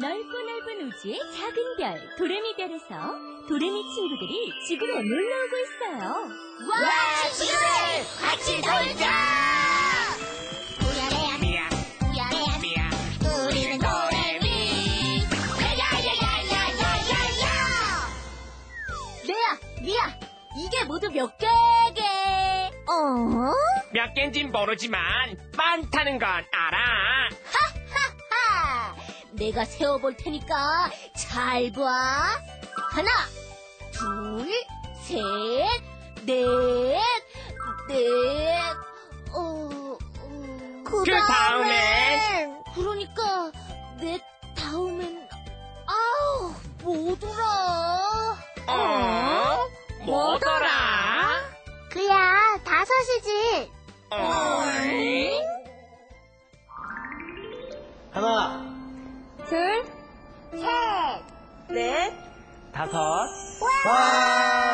넓고 넓은 우주의 작은 별 도레미별에서 도레미 친구들이 지구로 놀러 오고 있어요. 와, 지구에 같이 놀자! 리아, 이게 모두 몇 개게? 어? 몇 갠진 모르지만 많다는 건 알아. 내가 세어볼 테니까 잘 봐. 하나, 둘, 셋, 넷, 넷, 어, 음, 그 다음엔 그러니까 넷 다음엔 아우 뭐더라? 어? 뭐더라? 그야, 다섯이지. 어이? 넷, 다섯, 와!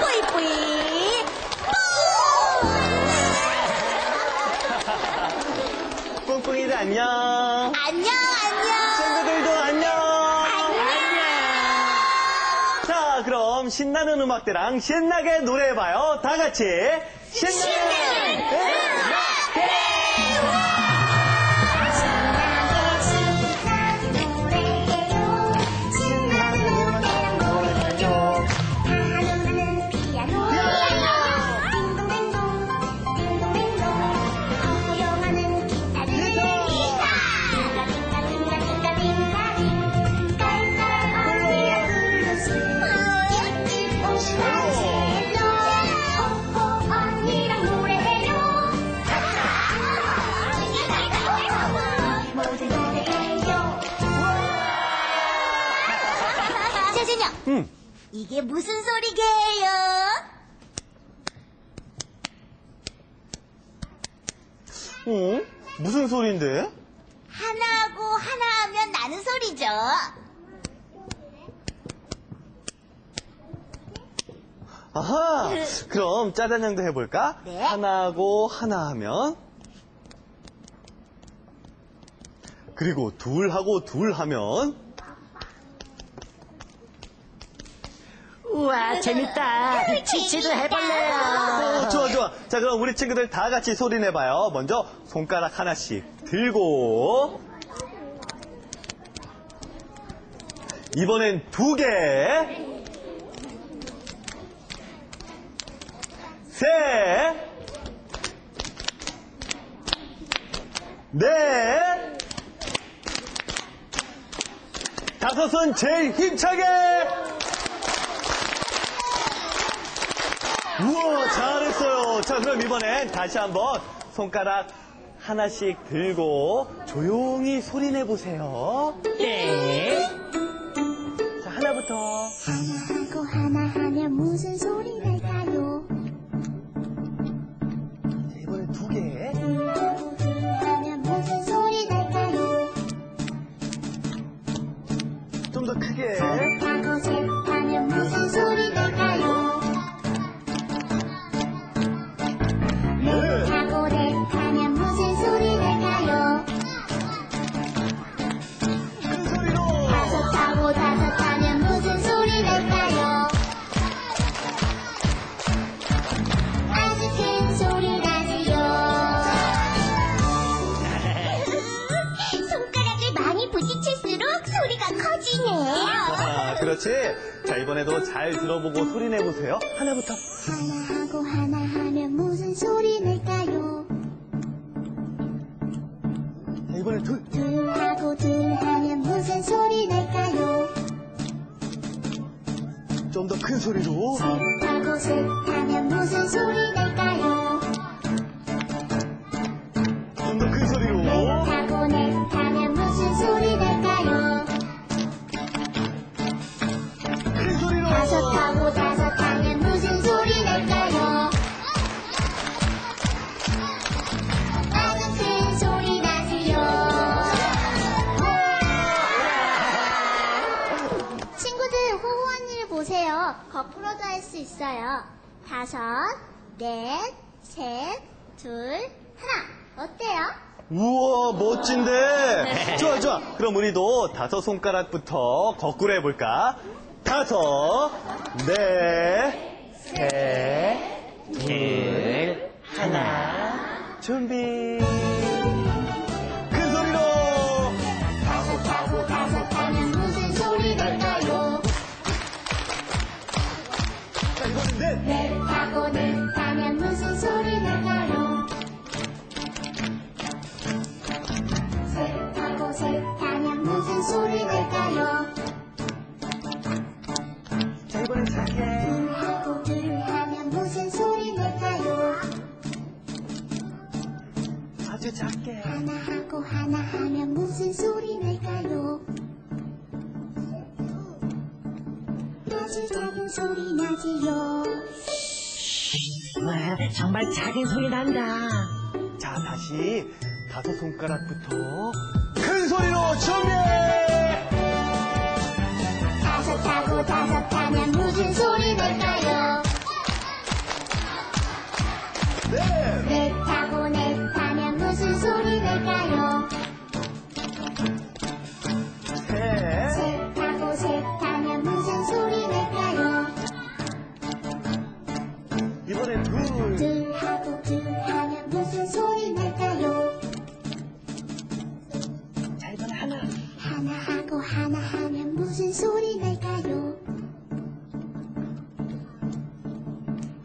뿌이뿌이 뿡뿡이들 안녕. 안녕 안녕 친구들도 안녕. 자, 그럼 신나는 음악대랑 신나게 노래해봐요. 다 같이. 신나는 언니랑 응. 이게 무슨 소리게요? 어? 무슨 소리인데? 하나하고 하나 하면 나는 소리죠. 아하. 그럼 짜장면도 해볼까? 네. 하나하고 하나 하면. 그리고 둘하고 둘 하면. 우와 재밌다 치치도 해볼래요 어, 좋아, 좋아. 자, 그럼 우리 친구들 다 같이 소리 내봐요. 먼저 손가락 하나씩 들고. 이번엔 두 개. 셋. 넷. 다섯은 제일 힘차게. 우와, 잘했어요. 자, 그럼 이번엔 다시 한번 손가락 하나씩 들고 조용히 소리 내보세요. 네. 자, 하나부터. 하나 그렇지. 자, 이번에도 잘 들어보고 소리 내보세요. 하나부터. 하나 하고 하나 하면 무슨 소리 낼까요? 자, 이번엔 둘. 둘 하고 둘 하면 무슨 소리 낼까요? 좀 더 큰 소리로. 셋 하고 셋 하면 무슨 소리 낼까요? 보세요. 거꾸로도 할수 있어요. 다섯, 넷, 셋, 둘, 하나. 어때요? 우와, 멋진데? 좋아, 좋아. 그럼 우리도 다섯 손가락부터 거꾸로 해볼까? 다섯, 넷, 셋, 둘, 하나. 준비. 작게. 하나 하고 하나 하면 무슨 소리 낼까요? 아주 작은 소리 나지요. 와, 정말 작은 소리 난다. 자, 다시 다섯 손가락부터 큰 소리로 준비! 다섯 하고 다섯 하면 무슨 소리 낼까요? 소리 낼까요? 셋! 셋 하고 셋 하면 무슨 소리 낼까요? 이번엔 둘! 둘 하고 둘 하면 무슨 소리 낼까요? 자, 이번엔 하나! 하나 하고 하나 하면 무슨 소리 낼까요?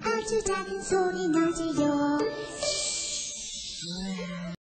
아주 작은 소리 나지요.